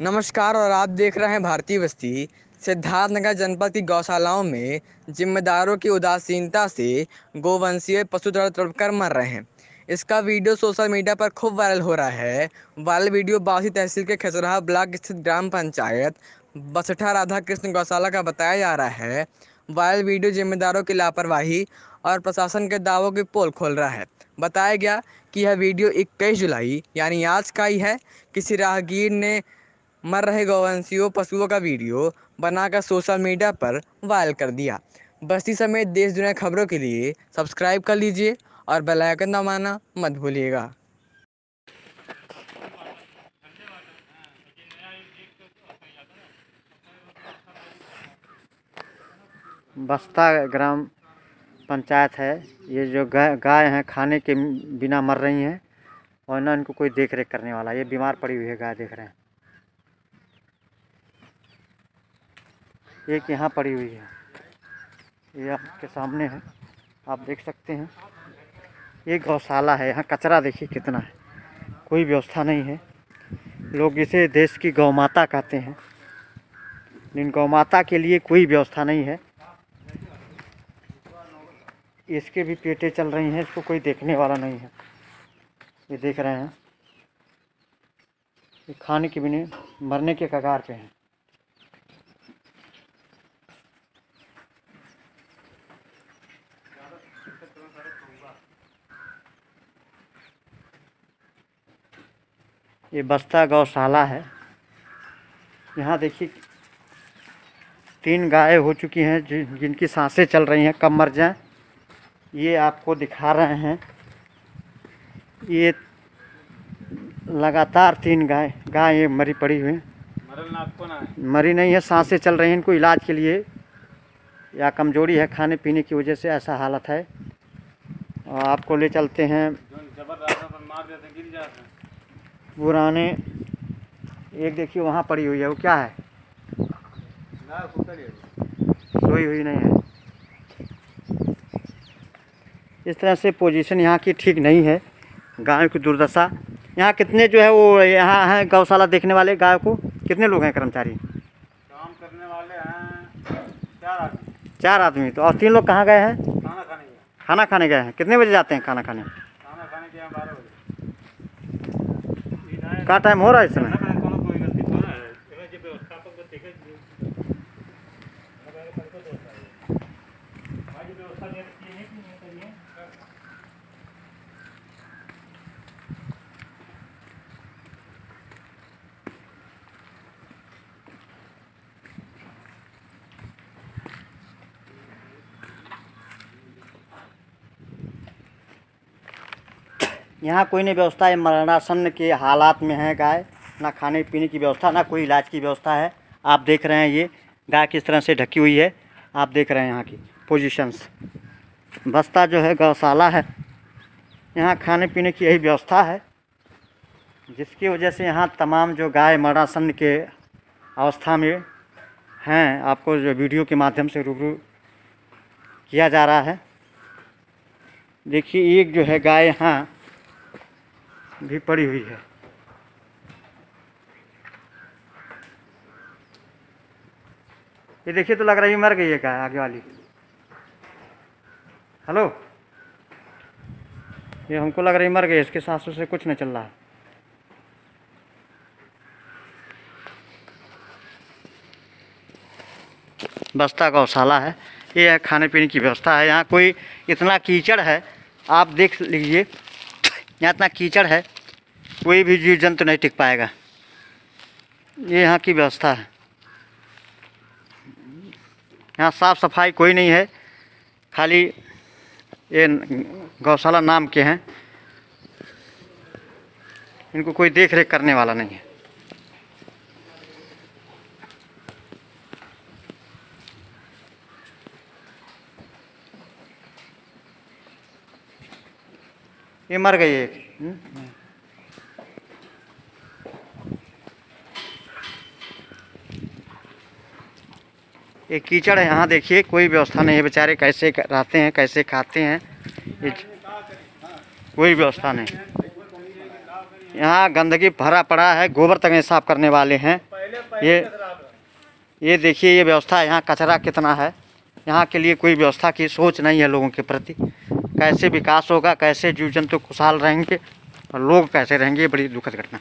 नमस्कार और आप देख रहे हैं भारतीय बस्ती। सिद्धार्थनगर जनपद की गौशालाओं में जिम्मेदारों की उदासीनता से गोवंशीय पशु तड़प तड़प कर मर रहे हैं। इसका वीडियो सोशल मीडिया पर खूब वायरल हो रहा है। वायरल वीडियो बासी तहसील के खसुरहा ब्लॉक स्थित ग्राम पंचायत बसठा राधा कृष्ण गौशाला का बताया जा रहा है। वायरल वीडियो जिम्मेदारों की लापरवाही और प्रशासन के दावों की पोल खोल रहा है। बताया गया कि यह वीडियो इक्कीस जुलाई, यानी आज का ही है। किसी राहगीर ने मर रहे गौवंशियों, पशुओं का वीडियो बनाकर सोशल मीडिया पर वायरल कर दिया। बस्ती समेत देश दुनिया खबरों के लिए सब्सक्राइब कर लीजिए और बेल आइकन दबाना मत भूलिएगा। बस्ता ग्राम पंचायत है। ये जो गाय हैं, खाने के बिना मर रही हैं और ना इनको कोई देख रेख करने वाला। ये बीमार पड़ी हुई है, गाय देख रहे हैं। एक यहाँ पड़ी हुई है। ये आपके सामने है। आप देख सकते हैं। ये गौशाला है। यहाँ कचरा देखिए कितना है। कोई व्यवस्था नहीं है। लोग इसे देश की गौ माता कहते हैं। लेकिन गौ माता के लिए कोई व्यवस्था नहीं है। इसके भी पेटे चल रही हैं। इसको कोई देखने वाला नहीं है। ये देख रहे हैं। ये खाने के बिना मरने के कगार पे हैं। ये बस्ता गौशाला है। यहाँ देखिए तीन गाय हो चुकी हैं जिन जिनकी साँसें चल रही हैं कब मर जाएँ। ये आपको दिखा रहे हैं। ये लगातार तीन गाय गाय ये मरी पड़ी हुई। हैं? मरी नहीं है साँसें चल रही हैं इनको इलाज के लिए। या कमज़ोरी है खाने पीने की वजह से ऐसा हालत है। और आपको ले चलते हैं। पुराने एक देखिए वहाँ पड़ी हुई है वो क्या है? सोई हुई नहीं है। इस तरह से पोजीशन यहाँ की ठीक नहीं है गाय की दुर्दशा। यहाँ कितने जो है वो यहाँ हैं गौशाला देखने वाले गाय को? कितने लोग हैं कर्मचारी? काम करने वाले हैं चार आदमी। चार आदमी तो और तीन लोग कहाँ गए हैं? खाना खाने गए। खाना खाने गए हैं। कितने बजे जाते हैं खाना खाने? खाना खाने के यहाँ बारह बजे। का टाइम हो रहा है इस समय खाना खाने कोनो कोई गलती तो है इसमें जो व्यवस्थापक को देखे आज व्यवस्था दे रखी है कि नहीं करिए यहाँ कोई नहीं व्यवस्था है मरणासन के हालात में है गाय। ना खाने पीने की व्यवस्था, ना कोई इलाज की व्यवस्था है। आप देख रहे हैं ये गाय किस तरह से ढकी हुई है। आप देख रहे हैं यहाँ की पोजीशंस बस्ता जो है गौशाला है। यहाँ खाने पीने की यही व्यवस्था है। जिसकी वजह से यहाँ तमाम जो गाय मरणासन के अवस्था में हैं, आपको जो वीडियो के माध्यम से रूबरू किया जा रहा है। देखिए, एक जो है गाय यहाँ भी पड़ी हुई है। ये देखिए तो लग रहा है मर गई है गाय आगे वाली। हेलो? ये हमको लग रही मर गई इसके सांसों से कुछ नहीं चल रहा। है बस्ता गौशाला है। ये है खाने पीने की व्यवस्था है। यहाँ कोई इतना कीचड़ है, आप देख लीजिए। यहाँ इतना कीचड़ है। कोई भी जीव जंतु नहीं टिक पाएगा। ये यहाँ की व्यवस्था है। यहाँ साफ़ सफ़ाई कोई नहीं है। खाली ये गौशाला नाम के हैं। इनको कोई देख रेख करने वाला नहीं है। ये मर गई एक। ये कीचड़ है, यहाँ देखिए, कोई व्यवस्था नहीं है, बेचारे कैसे रहते हैं, कैसे खाते हैं, ये कोई व्यवस्था नहीं। यहाँ गंदगी भरा पड़ा है, गोबर तक नहीं साफ़ करने वाले हैं। ये ये देखिए, ये व्यवस्था है, यहाँ कचरा कितना है। यहाँ के लिए कोई व्यवस्था की सोच नहीं है लोगों के प्रति। कैसे विकास होगा, कैसे जीव जंतु खुशहाल रहेंगे, और लोग कैसे रहेंगे बड़ी दुखद घटना।